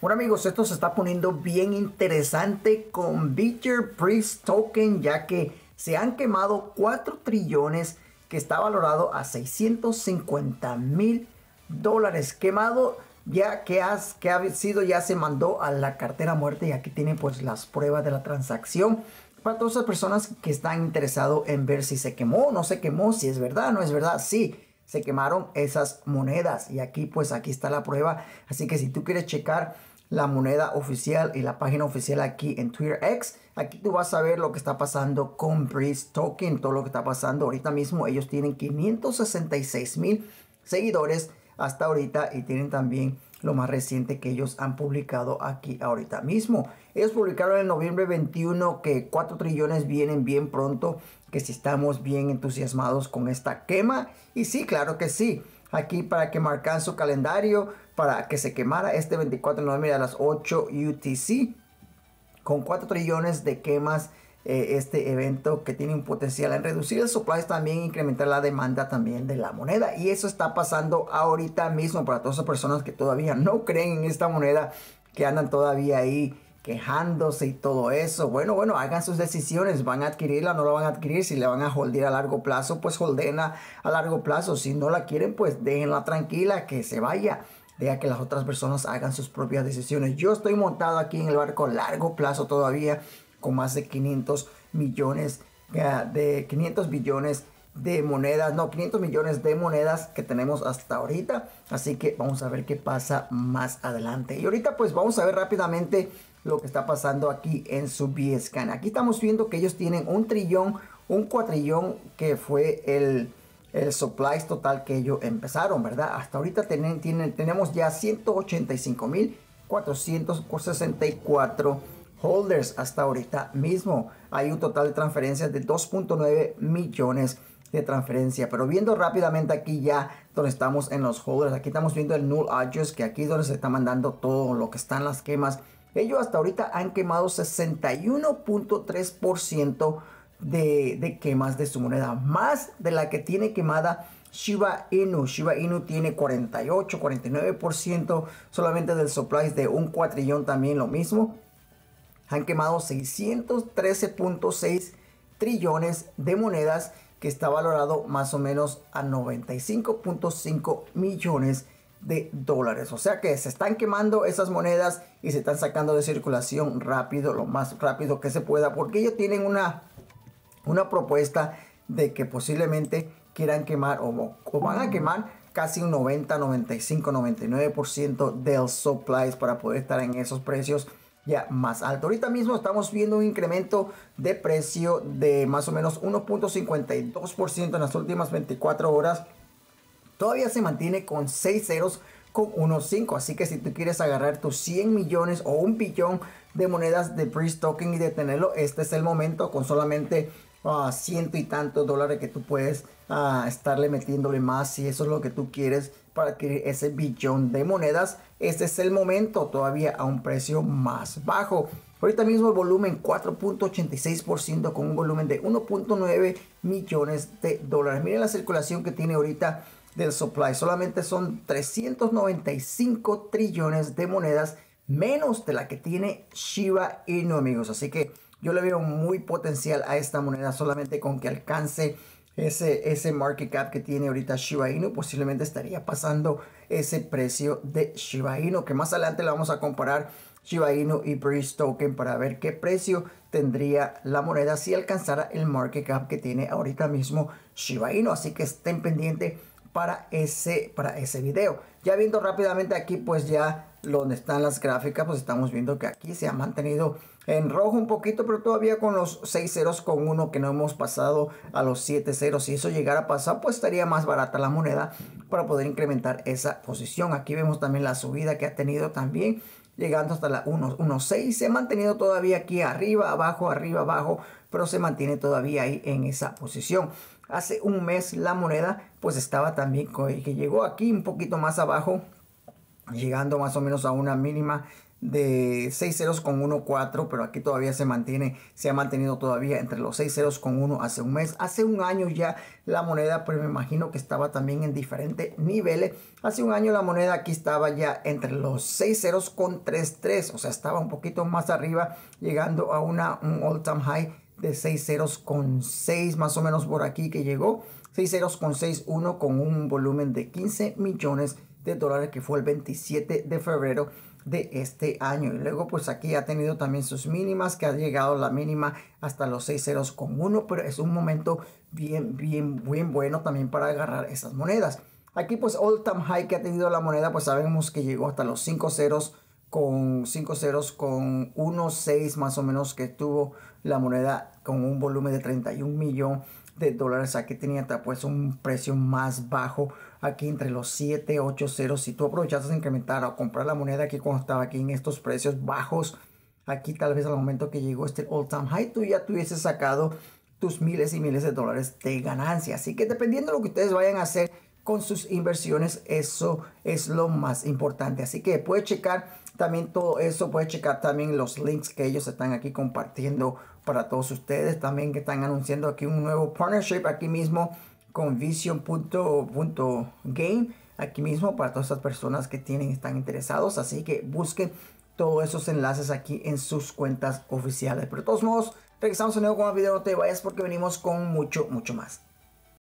Bueno amigos, esto se está poniendo bien interesante con Beecher Priest Token ya que se han quemado 4 trillones que está valorado a 650 mil dólares. Quemado ya que, has, que ha sido ya se mandó a la cartera muerte y aquí tienen pues las pruebas de la transacción. Para todas las personas que están interesados en ver si se quemó no se quemó, si es verdad no es verdad, sí se quemaron esas monedas y aquí pues aquí está la prueba así que si tú quieres checar la moneda oficial y la página oficial aquí en Twitter X. Aquí tú vas a ver lo que está pasando con Breeze Token, todo lo que está pasando ahorita mismo. Ellos tienen 566 mil seguidores hasta ahorita y tienen también lo más reciente que ellos han publicado aquí ahorita mismo. Ellos publicaron en noviembre 21 que 4 trillones vienen bien pronto, que si estamos bien entusiasmados con esta quema. Y sí, claro que sí. Aquí para que marcan su calendario, para que se quemara este 24 de noviembre a las 8 UTC con 4 trillones de quemas eh, este evento que tiene un potencial en reducir el supply también incrementar la demanda también de la moneda y eso está pasando ahorita mismo para todas las personas que todavía no creen en esta moneda que andan todavía ahí quejándose y todo eso. Bueno, bueno, hagan sus decisiones. ¿Van a adquirirla no la van a adquirir? Si la van a holdear a largo plazo, pues holdenla a largo plazo. Si no la quieren, pues déjenla tranquila, que se vaya deja que las otras personas hagan sus propias decisiones. Yo estoy montado aquí en el barco a largo plazo todavía con más de 500 millones de 500 billones de monedas, no, 500 millones de monedas que tenemos hasta ahorita. Así que vamos a ver qué pasa más adelante. Y ahorita pues vamos a ver rápidamente lo que está pasando aquí en su BSCAN. Aquí estamos viendo que ellos tienen un trillón, un cuatrillón que fue el el supplies total que ellos empezaron, ¿verdad? Hasta ahorita tienen, tenemos ya 185.464 holders hasta ahorita mismo. Hay un total de transferencias de 2.9 millones de transferencia. Pero viendo rápidamente aquí ya donde estamos en los holders, aquí estamos viendo el null address, que aquí donde se está mandando todo lo que están las quemas. Ellos hasta ahorita han quemado 61.3% de, quemas de su moneda, más de la que tiene quemada Shiba Inu. Shiba Inu tiene 48, 49% solamente del supply de un cuatrillón también lo mismo. Han quemado 613.6 trillones de monedas que está valorado más o menos a 95.5 millones de dólares. O sea que se están quemando esas monedas y se están sacando de circulación rápido, lo más rápido que se pueda, porque ellos tienen una una propuesta de que posiblemente quieran quemar o, van a quemar casi un 90, 95, 99% del supplies para poder estar en esos precios más alto. Ahorita mismo estamos viendo un incremento de precio de más o menos 1.52% en las últimas 24 horas. Todavía se mantiene con 6 ceros con 1.5. Así que si tú quieres agarrar tus 100 millones o un billón de monedas de pre-stocking y de tenerlo, este es el momento con solamente a ciento y tantos dólares que tú puedes estarle metiéndole más si eso es lo que tú quieres para adquirir ese billón de monedas. Este es el momento todavía a un precio más bajo. Ahorita mismo el volumen 4.86% con un volumen de 1.9 millones de dólares. Miren la circulación que tiene ahorita del supply. Solamente son 395 trillones de monedas menos de la que tiene Shiba Inu amigos. Así que yo le veo muy potencial a esta moneda solamente con que alcance ese, ese market cap que tiene ahorita Shiba Inu. Posiblemente estaría pasando ese precio de Shiba Inu. Que más adelante le vamos a comparar Shiba Inu y Breeze Token para ver qué precio tendría la moneda si alcanzara el market cap que tiene ahorita mismo Shiba Inu. Así que estén pendientes para ese, para ese video. Ya viendo rápidamente aquí pues ya donde están las gráficas pues estamos viendo que aquí se ha mantenido en rojo un poquito, pero todavía con los 6 ceros con uno que no hemos pasado a los 7 ceros. Si eso llegara a pasar, pues estaría más barata la moneda para poder incrementar esa posición. Aquí vemos también la subida que ha tenido también, llegando hasta la 1.6. Se ha mantenido todavía aquí arriba, abajo, arriba, abajo, pero se mantiene todavía ahí en esa posición. Hace un mes la moneda pues estaba también que llegó aquí un poquito más abajo, llegando más o menos a una mínima de 6 ceros con 1, 4, pero aquí todavía se mantiene, se ha mantenido todavía entre los 6 ceros con 1 hace un mes. Hace un año ya la moneda, pues me imagino que estaba también en diferentes niveles. Hace un año la moneda aquí estaba ya entre los 6 ceros con 3, 3, o sea, estaba un poquito más arriba, llegando a una, un all time high de 6 ceros con 6, más o menos por aquí que llegó. 6 ceros con 6, 1 con un volumen de 15 millones dólares que fue el 27 de febrero de este año. Y luego pues aquí ha tenido también sus mínimas que ha llegado la mínima hasta los 6 ceros con 1, pero es un momento bien, bien, bien bueno también para agarrar esas monedas. Aquí pues all time high que ha tenido la moneda pues sabemos que llegó hasta los 5 ceros con 5 ceros con 1, 6 más o menos que tuvo la moneda con un volumen de 31 millones de dólares. Aquí tenía pues un precio más bajo aquí entre los 7, 8 ceros. Si tú aprovechas a incrementar o comprar la moneda aquí cuando estaba aquí en estos precios bajos, aquí tal vez al momento que llegó este all time high, tú ya tuvieses sacado tus miles y miles de dólares de ganancia. Así que dependiendo de lo que ustedes vayan a hacer con sus inversiones, eso es lo más importante. Así que puedes checar también todo eso, puedes checar también los links que ellos están aquí compartiendo para todos ustedes. También que están anunciando aquí un nuevo partnership aquí mismo con vision.game aquí mismo para todas estas personas que tienen están interesados. Así que busquen todos esos enlaces aquí en sus cuentas oficiales. Pero de todos modos regresamos de nuevo con el video. No te vayas porque venimos con mucho mucho más